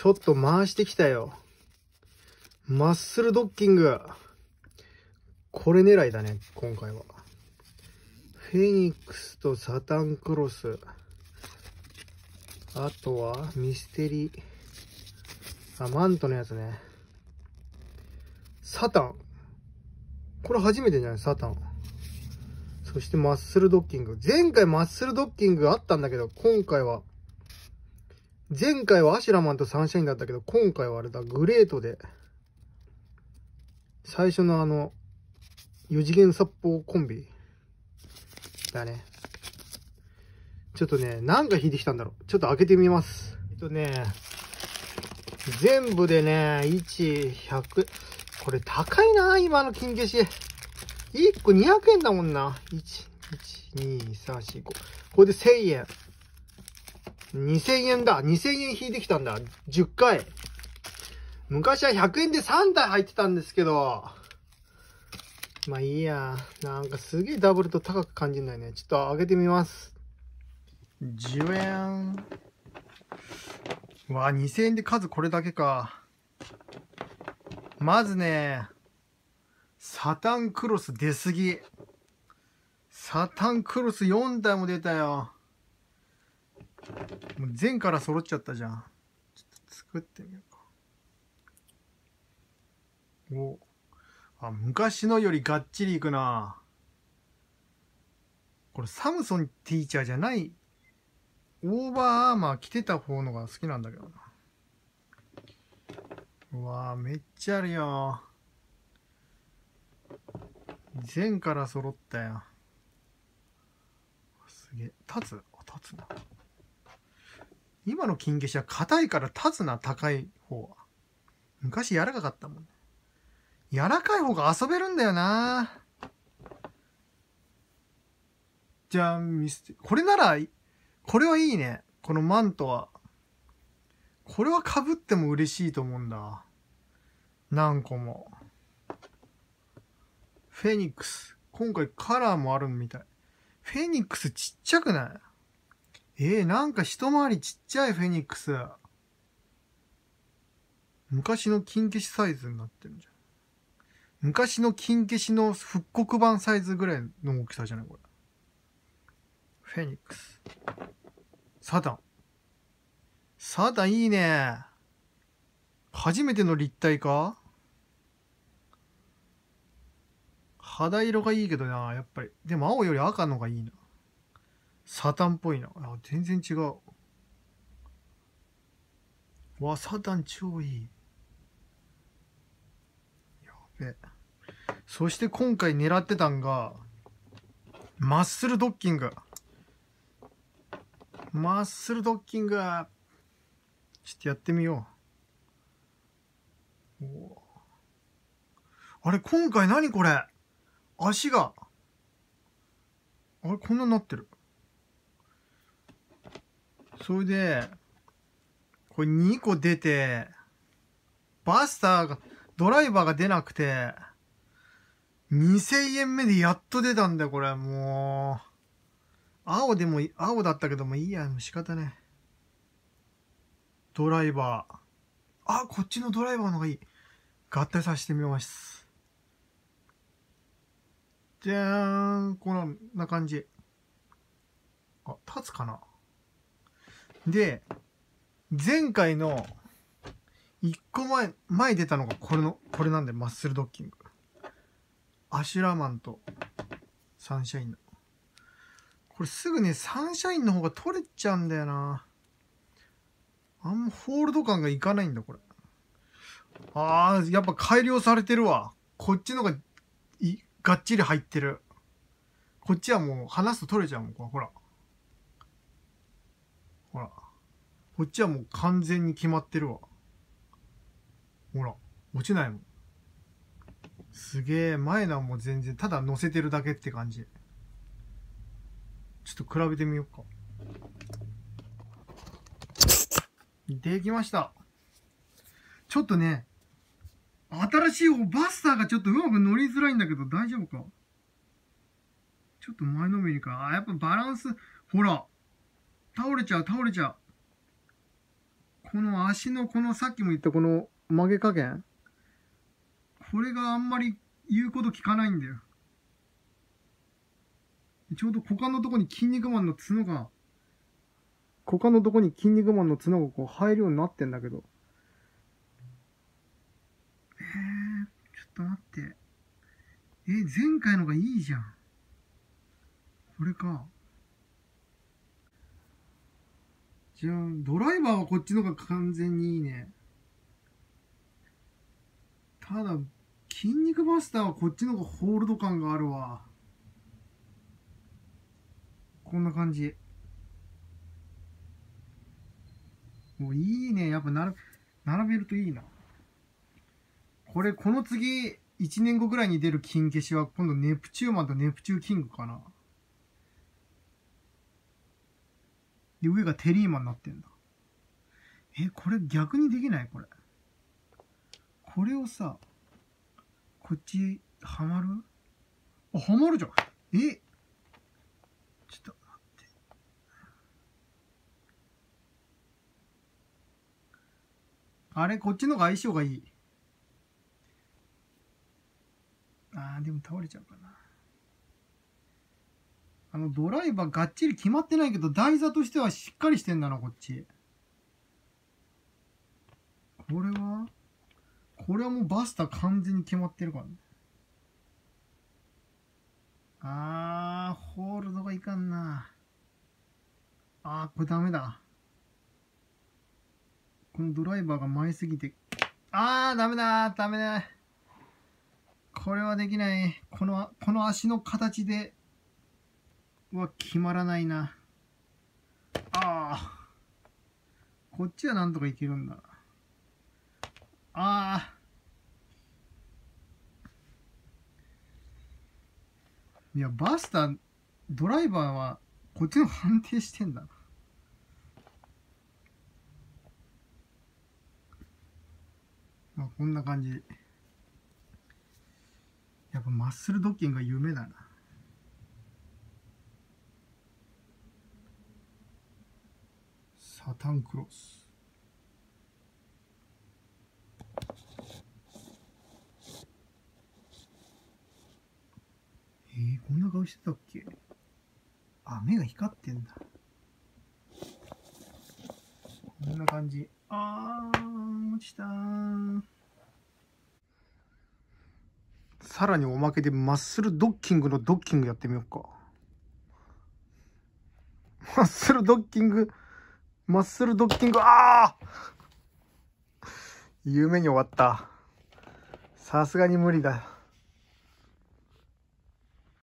ちょっと回してきたよ。マッスルドッキング。これ狙いだね、今回は。フェニックスとサタンクロス。あとは、ミステリー。あ、マントのやつね。サタン。これ初めてじゃない？サタン。そしてマッスルドッキング。前回マッスルドッキングあったんだけど、今回は、前回はアシュラマンとサンシャインだったけど、今回はあれだ、グレートで、最初のあの、4次元殺法コンビ。だね。ちょっとね、何が引いてきたんだろう。ちょっと開けてみます。えっとね、全部でね、1、100、これ高いな、今の金消し。1個200円だもんな。1、1、2、3、4、5。これで1000円。2000円だ。2000円引いてきたんだ。10回。昔は100円で3台入ってたんですけど。まあいいや。なんかすげえダブルと高く感じるんだよね。ちょっと開けてみます。10円。うわ、2000円で数これだけか。まずね、サタンクロス出すぎ。サタンクロス4体も出たよ。もう全カラー揃っちゃったじゃん。ちょっと作ってみようか。おあ、昔のよりがっちりいくな。これサムソンティーチャーじゃない、オーバーアーマー着てた方のが好きなんだけどな。うわめっちゃあるよ。全から揃ったよ。すげえ。立つ？あ、立つな。今の金消しは硬いから立つな、高い方は。昔柔らかかったもん。柔らかい方が遊べるんだよな。じゃあ、ミステこれなら、これはいいね。このマントは。これは被っても嬉しいと思うんだ。何個も。フェニックス。今回カラーもあるみたい。フェニックスちっちゃくない？えー、なんか一回りちっちゃいフェニックス。昔の金消しサイズになってるじゃん。昔の金消しの復刻版サイズぐらいの大きさじゃないこれ。フェニックス。サダン。サダンいいね。初めての立体か肌色がいいけどな、やっぱり。でも青より赤のがいいな。サタンっぽいな。あ、全然違う。わ、サタン超いい。やべ。そして今回狙ってたんが、マッスルドッキング。マッスルドッキング。ちょっとやってみよう。おあれ、今回何これ？足が。あれ、こんなになってる。それで、これ2個出て、バスターが、ドライバーが出なくて、2000円目でやっと出たんだよ、これ。もう。青でもいい、青だったけどもいいや、仕方ね。ドライバー。あ、こっちのドライバーの方がいい。合体させてみます。じゃーん。こんな感じ。あ、立つかな？で、前回の1個前、前出たのがこれの、これなんで、マッスルドッキング。アシュラマンとサンシャインの。これすぐね、サンシャインの方が取れちゃうんだよな。あんまホールド感がいかないんだ、これ。あー、やっぱ改良されてるわ。こっちのがいがっちり入ってる。こっちはもう離すと取れちゃうもん、ほら。ほら。こっちはもう完全に決まってるわ。ほら。落ちないもん。すげえ。前のはもう全然、ただ乗せてるだけって感じ。ちょっと比べてみようか。できました。ちょっとね、新しい方、バスターがちょっとうまく乗りづらいんだけど、大丈夫か？ちょっと前のめりか。あ、やっぱバランス、ほら。倒れちゃう、倒れちゃう。この足のこのさっきも言ったこの曲げ加減？これがあんまり言うこと聞かないんだよ。ちょうど股間のとこに筋肉マンの角が、股間のとこに筋肉マンの角がこう入るようになってんだけど。えー、ちょっと待って。え、前回のがいいじゃん。これか。じゃあ、ドライバーはこっちの方が完全にいいね。ただ、筋肉バスターはこっちの方がホールド感があるわ。こんな感じ。もういいね。やっぱなる、並べるといいな。これ、この次、1年後ぐらいに出る金消しは、今度ネプチューマンとネプチューキングかな。で、上がテリーマンになってんだ。え、これ逆にできない？これ。これをさ、こっち、はまる？あ、はまるじゃん。え？ちょっと待って。あれ、こっちの方が相性がいい。あー、でも倒れちゃうかな。あの、ドライバーがっちり決まってないけど、台座としてはしっかりしてんだな、こっち。これはこれはもうバスター完全に決まってるからね。あー、ホールドがいかんな。あー、これダメだ。このドライバーが前すぎて。あー、ダメだダメだこれはできない。この、この足の形では決まらないな。ああ。こっちはなんとかいけるんだ。ああ。いや、バスター、ドライバーは、こっちの判定してんだな。まあ、こんな感じ。やっぱマッスルドッキングが夢だな。サタンクロス。えー、こんな顔してたっけ？あ、目が光ってんだ。こんな感じ。あー、落ちたさらにおまけでマッスルドッキングのドッキングやってみようか。マッスルドッキング、マッスルドッキング、ああ夢に終わった。さすがに無理だ。